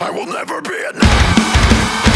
I will never be enough.